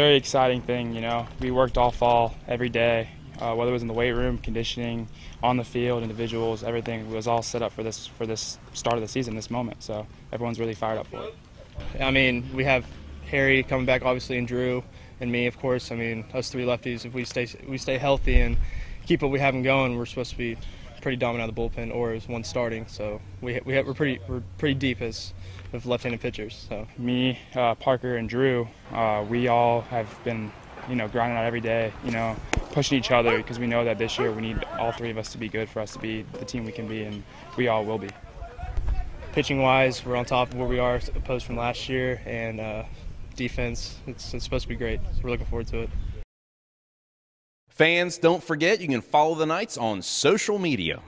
Very exciting thing, you know. We worked all fall every day, uh, whether it was in the weight room, conditioning, on the field, individuals, everything was all set up for this for this start of the season, this moment. So everyone's really fired up for it. I mean, we have Harry coming back, obviously, and Drew and me, of course. I mean, us three lefties. If we stay we stay healthy and keep what we have going, we're supposed to be pretty dominant out of the bullpen, or as one starting. So we we have, we're pretty we're pretty deep as of left-handed pitchers. So me, uh, Parker, and Drew, uh, we all have been, you know, grinding out every day. You know, pushing each other because we know that this year we need all three of us to be good for us to be the team we can be, and we all will be. Pitching wise, we're on top of where we are opposed from last year, and uh, defense, it's, it's supposed to be great. So we're looking forward to it. Fans, don't forget you can follow the Knights on social media.